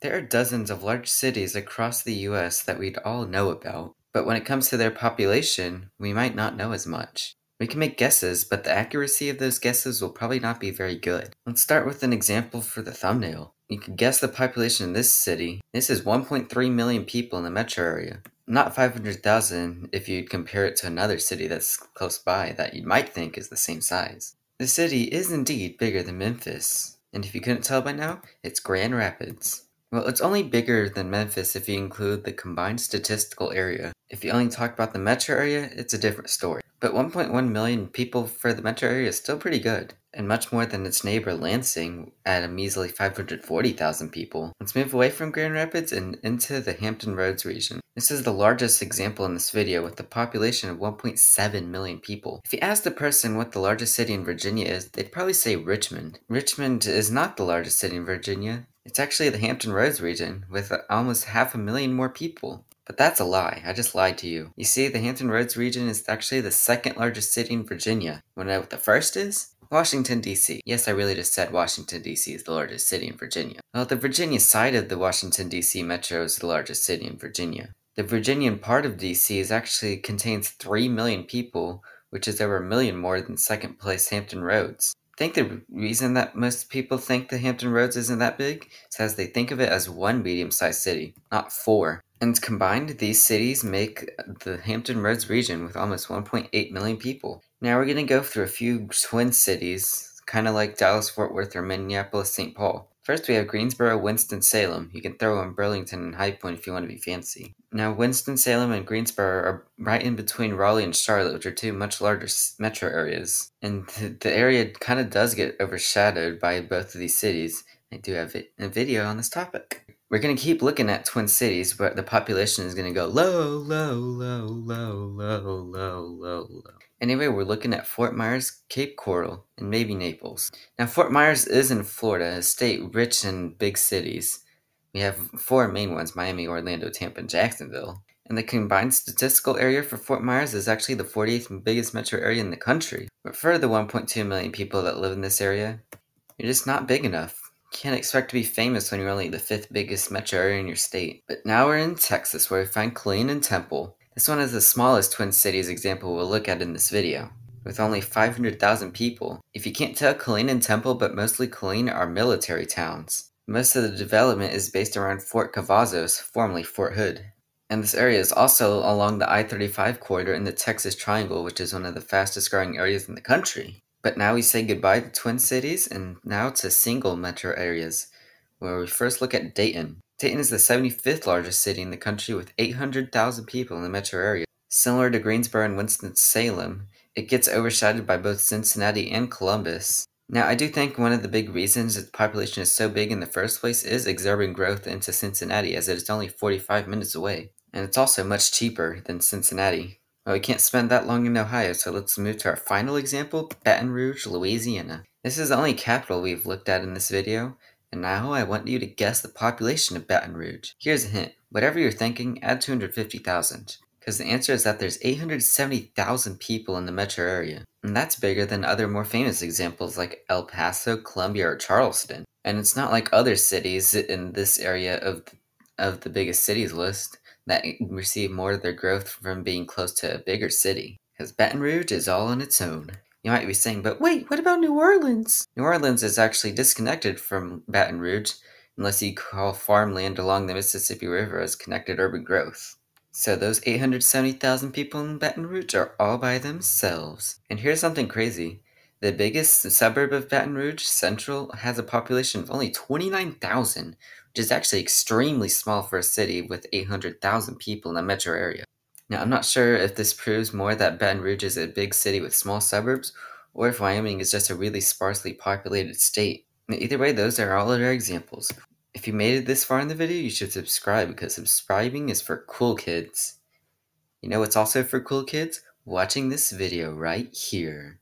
There are dozens of large cities across the US that we'd all know about, but when it comes to their population, we might not know as much. We can make guesses, but the accuracy of those guesses will probably not be very good. Let's start with an example for the thumbnail. You can guess the population in this city. This is 1.3 million people in the metro area. Not 500,000 if you'd compare it to another city that's close by that you might think is the same size. The city is indeed bigger than Memphis, and if you couldn't tell by now, it's Grand Rapids. Well, it's only bigger than Memphis if you include the combined statistical area. If you only talk about the metro area, it's a different story. But 1.1 million people for the metro area is still pretty good, and much more than its neighbor Lansing at a measly 540,000 people. Let's move away from Grand Rapids and into the Hampton Roads region. This is the largest example in this video with a population of 1.7 million people. If you ask a person what the largest city in Virginia is, they'd probably say Richmond. Richmond is not the largest city in Virginia. It's actually the Hampton Roads region, with uh, almost half a million more people. But that's a lie. I just lied to you. You see, the Hampton Roads region is actually the second largest city in Virginia. Wanna know what the first is? Washington, D.C. Yes, I really just said Washington, D.C. is the largest city in Virginia. Well, the Virginia side of the Washington, D.C. metro is the largest city in Virginia. The Virginian part of D.C. is actually contains 3 million people, which is over a million more than second place Hampton Roads think the reason that most people think the Hampton Roads isn't that big is as they think of it as one medium-sized city, not four. And combined, these cities make the Hampton Roads region with almost 1.8 million people. Now we're going to go through a few twin cities, kind of like Dallas, Fort Worth, or Minneapolis, St. Paul. First, we have Greensboro, Winston-Salem. You can throw in Burlington and High Point if you want to be fancy. Now, Winston-Salem and Greensboro are right in between Raleigh and Charlotte, which are two much larger metro areas. And the area kind of does get overshadowed by both of these cities. I do have a video on this topic. We're going to keep looking at twin cities, but the population is going to go low, low, low, low, low, low, low, low. Anyway, we're looking at Fort Myers, Cape Coral, and maybe Naples. Now, Fort Myers is in Florida, a state rich in big cities. We have four main ones Miami, Orlando, Tampa, and Jacksonville. And the combined statistical area for Fort Myers is actually the 48th biggest metro area in the country. But for the 1.2 million people that live in this area, you're just not big enough. You can't expect to be famous when you're only the fifth biggest metro area in your state. But now we're in Texas, where we find Killeen and Temple. This one is the smallest Twin Cities example we'll look at in this video, with only 500,000 people. If you can't tell, Killeen and Temple, but mostly Killeen, are military towns. Most of the development is based around Fort Cavazos, formerly Fort Hood. And this area is also along the I-35 corridor in the Texas Triangle, which is one of the fastest growing areas in the country. But now we say goodbye to Twin Cities and now to single metro areas, where we first look at Dayton. Dayton is the 75th largest city in the country with 800,000 people in the metro area. Similar to Greensboro and Winston-Salem, it gets overshadowed by both Cincinnati and Columbus. Now, I do think one of the big reasons the population is so big in the first place is exorbitant growth into Cincinnati, as it is only 45 minutes away. And it's also much cheaper than Cincinnati. Well, we can't spend that long in Ohio, so let's move to our final example, Baton Rouge, Louisiana. This is the only capital we've looked at in this video, and now I want you to guess the population of Baton Rouge. Here's a hint. Whatever you're thinking, add 250,000. Because the answer is that there's 870,000 people in the metro area. And that's bigger than other more famous examples like El Paso, Columbia, or Charleston. And it's not like other cities in this area of, of the biggest cities list that receive more of their growth from being close to a bigger city. Because Baton Rouge is all on its own. You might be saying, but wait, what about New Orleans? New Orleans is actually disconnected from Baton Rouge, unless you call farmland along the Mississippi River as connected urban growth. So those 870,000 people in Baton Rouge are all by themselves. And here's something crazy. The biggest suburb of Baton Rouge, Central, has a population of only 29,000, which is actually extremely small for a city with 800,000 people in the metro area. Now, I'm not sure if this proves more that Baton Rouge is a big city with small suburbs, or if Wyoming is just a really sparsely populated state. Either way, those are all other examples. If you made it this far in the video, you should subscribe because subscribing is for cool kids. You know what's also for cool kids? Watching this video right here.